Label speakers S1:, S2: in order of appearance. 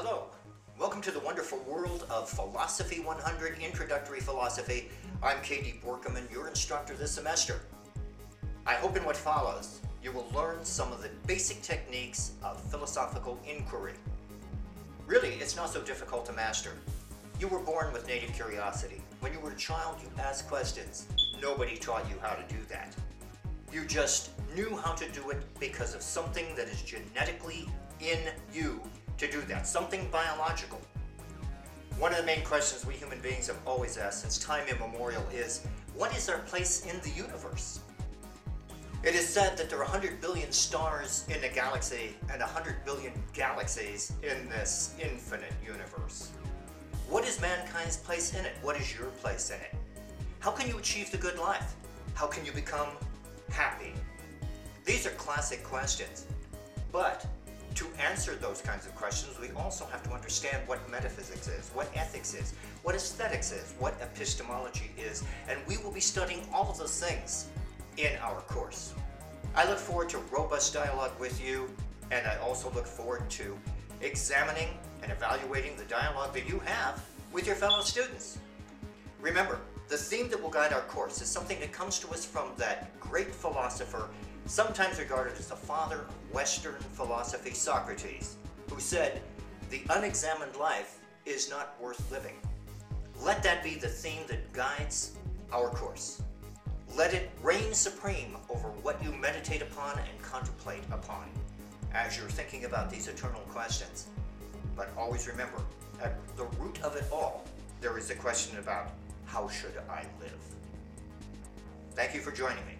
S1: Hello, welcome to the wonderful world of Philosophy 100 Introductory Philosophy. I'm K.D. Borcoman, your instructor this semester. I hope in what follows you will learn some of the basic techniques of philosophical inquiry. Really, it's not so difficult to master. You were born with native curiosity. When you were a child, you asked questions. Nobody taught you how to do that. You just knew how to do it because of something that is genetically in you to do that, something biological. One of the main questions we human beings have always asked since time immemorial is what is our place in the universe? It is said that there are 100 billion stars in the galaxy and 100 billion galaxies in this infinite universe. What is mankind's place in it? What is your place in it? How can you achieve the good life? How can you become happy? These are classic questions. But to answer those kinds of questions, we also have to understand what metaphysics is, what ethics is, what aesthetics is, what epistemology is, and we will be studying all of those things in our course. I look forward to robust dialogue with you, and I also look forward to examining and evaluating the dialogue that you have with your fellow students. Remember, the theme that will guide our course is something that comes to us from that great philosopher, sometimes regarded as the father of Western philosophy, Socrates, who said, The unexamined life is not worth living. Let that be the theme that guides our course. Let it reign supreme over what you meditate upon and contemplate upon as you're thinking about these eternal questions. But always remember, at the root of it all, there is a question about how should I live? Thank you for joining me.